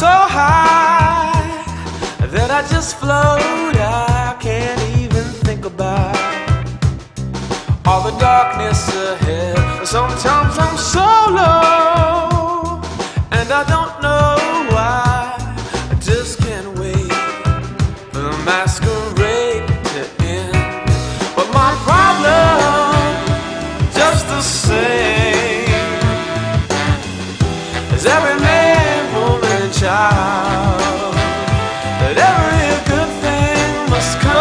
so high that I just float. I can't even think about all the darkness ahead. Sometimes I'm so low, and I don't know why. I just can't wait for the masquerade to end. But my problem, just the same, is every child that every good thing must come.